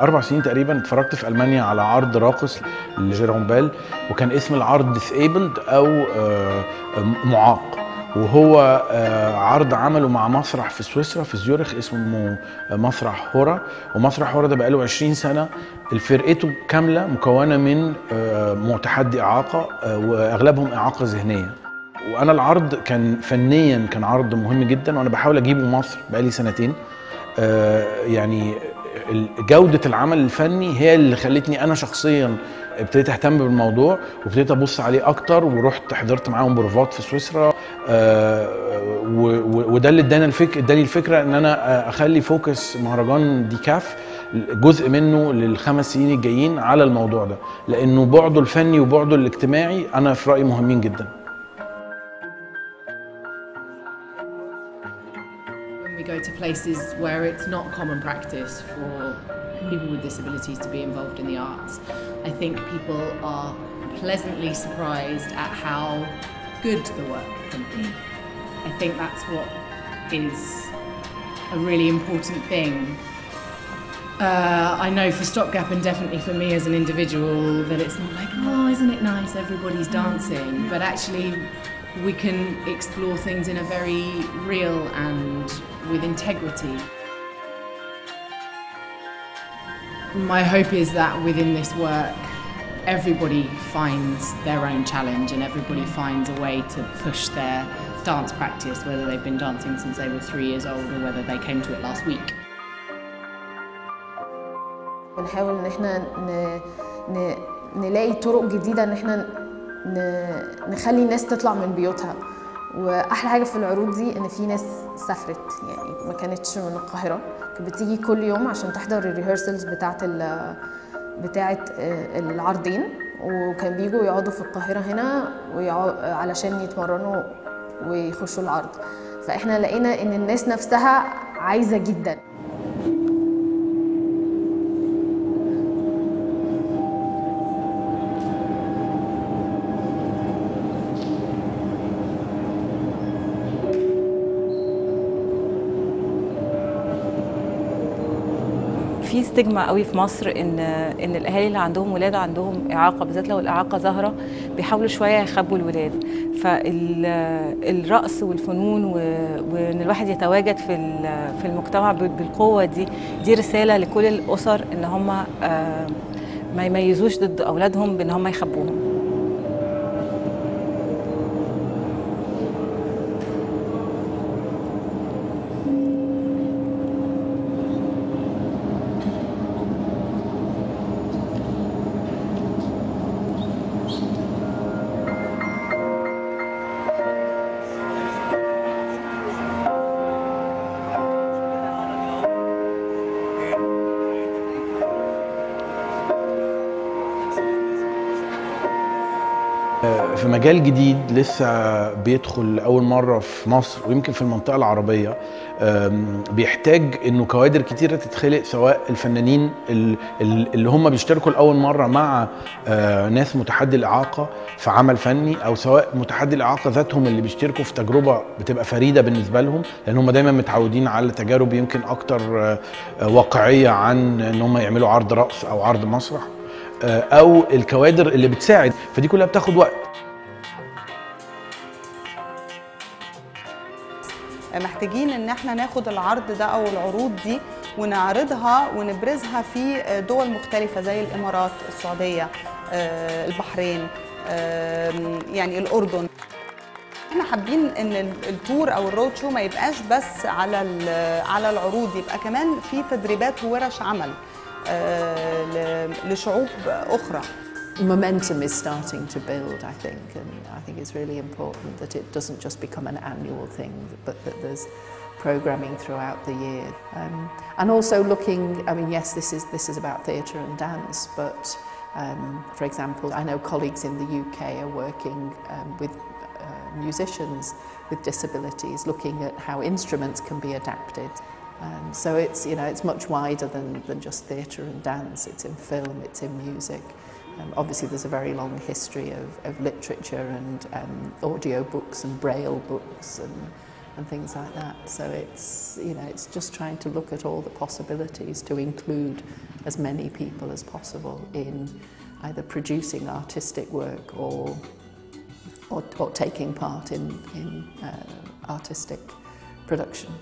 أربع سنين تقريبا اتفرجت في ألمانيا على عرض راقص لجيرون بيل وكان اسم العرض ديسيبلد أو آه، معاق. وهو آه، عرض عمله مع مسرح في سويسرا في زيورخ اسمه مسرح هورا ومسرح هورا ده بقاله 20 سنة. فرقته كاملة مكونة من آه، متحدي إعاقة آه، وأغلبهم إعاقة ذهنية. وأنا العرض كان فنيا كان عرض مهم جدا وأنا بحاول أجيبه مصر بقالي سنتين. آه، يعني جودة العمل الفني هي اللي خلتني أنا شخصيا ابتديت أهتم بالموضوع وابتديت أبص عليه أكتر ورحت حضرت معاهم بروفات في سويسرا آه، وده اللي اداني الفك اداني الفكرة إن أنا أخلي فوكس مهرجان دي كاف جزء منه للخمس سنين الجايين على الموضوع ده لأنه بعده الفني وبعده الاجتماعي أنا في رأيي مهمين جدا. Go to places where it's not common practice for people with disabilities to be involved in the arts, I think people are pleasantly surprised at how good the work can be. Mm. I think that's what is a really important thing. Uh, I know for Stopgap and definitely for me as an individual that it's not like, oh, isn't it nice? Everybody's mm. dancing. Mm. But actually, we can explore things in a very real and with integrity. My hope is that within this work, everybody finds their own challenge and everybody finds a way to push their dance practice, whether they've been dancing since they were three years old or whether they came to it last week. بنحاول ان احنا ن... ن... نلاقي طرق جديده ان احنا ن... نخلي الناس تطلع من بيوتها وأحلى حاجة في العروض دي إن في ناس سافرت يعني ما كانتش من القاهرة كانت بتيجي كل يوم عشان تحضر الريهرسلز بتاعه. بتاعه العرضين وكان بيجوا يقعدوا في القاهرة هنا ويقعد... علشان يتمرنوا ويخشوا العرض فإحنا لقينا إن الناس نفسها عايزة جدا في ستيجما قوي في مصر إن إن الأهالي اللي عندهم ولاد عندهم إعاقة بالذات لو الإعاقة ظاهره بيحاولوا شوية يخبوا الولاد. فالرقص والفنون وإن الواحد يتواجد في في المجتمع بال- بالقوة دي دي رسالة لكل الأسر إن هم آه، ما يميزوش ضد أولادهم بإن هم يخبوهم. في مجال جديد لسه بيدخل لأول مرة في مصر ويمكن في المنطقة العربية أم، بيحتاج إنه كوادر كتيرة تتخلق سواء الفنانين ال- ال- اللي هم بيشتركوا لأول مرة مع آه، ناس متحدي الإعاقة في عمل فني أو سواء متحدي الإعاقة ذاتهم اللي بيشتركوا في تجربة بتبقى فريدة بالنسبة لهم لأن هم دايما متعودين على تجارب يمكن أكتر آه، آه، واقعية عن إن هم يعملوا عرض رقص أو عرض مسرح. آه، أو الكوادر اللي بتساعد فدي كلها بتاخد وقت. محتاجين إن إحنا ناخد العرض ده أو العروض دي ونعرضها ونبرزها في دول مختلفة زي الإمارات السعودية آه، البحرين يعني الأردن. إحنا حابين إن ال- التور أو الرود شو ما يبقاش بس على على العروض يبقى كمان في تدريبات وورش عمل. آه، لشعوب اخرى momentum is starting to build, I think, and I think it's really important that it doesn't just become an annual thing, but that there's programming throughout the year. Um, and also looking, I mean, yes, this is, this is about theatre and dance, but um, for example, I know colleagues in the UK are working um, with uh, musicians with disabilities, looking at how instruments can be adapted. Um, so it's, you know, it's much wider than, than just theatre and dance. It's in film, it's in music. Um, obviously, there's a very long history of, of literature and um, audio books and braille books and, and things like that. So it's, you know, it's just trying to look at all the possibilities to include as many people as possible in either producing artistic work or, or, or taking part in, in uh, artistic production.